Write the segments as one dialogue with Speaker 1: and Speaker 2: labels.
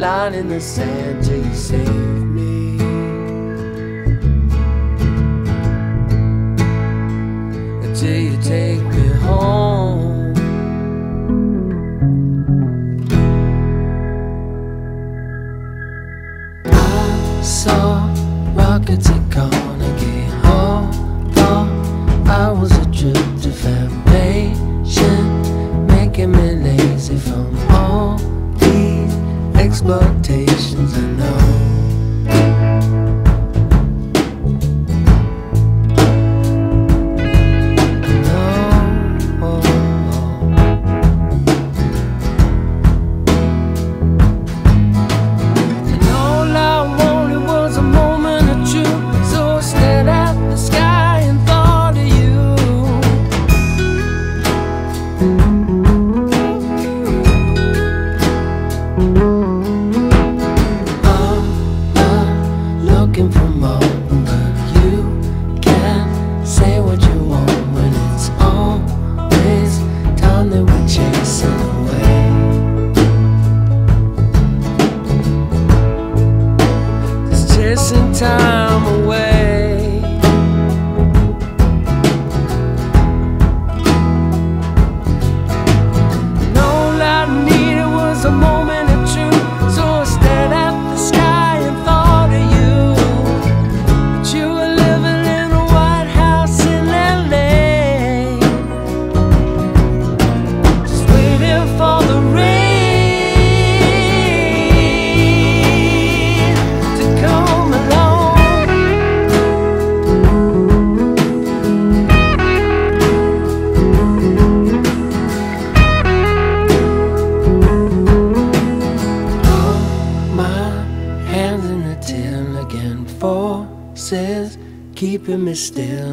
Speaker 1: line in the sand till you save me. Until you take me home. is still.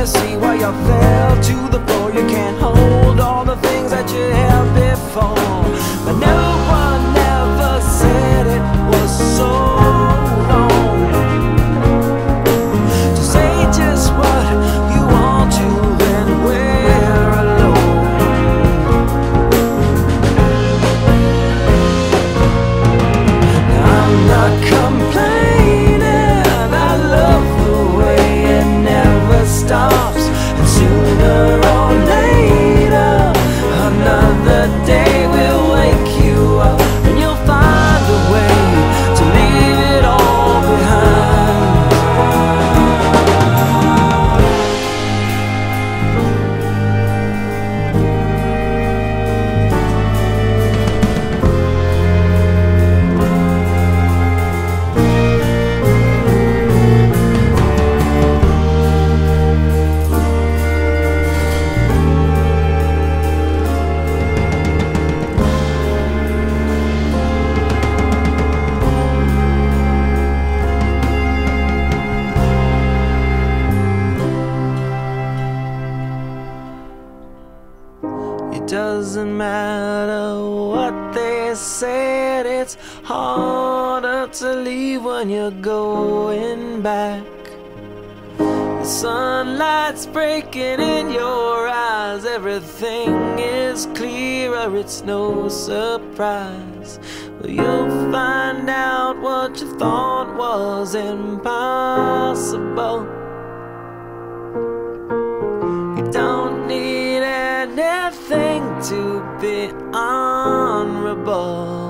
Speaker 1: to see what want was impossible. You don't need anything to be honorable.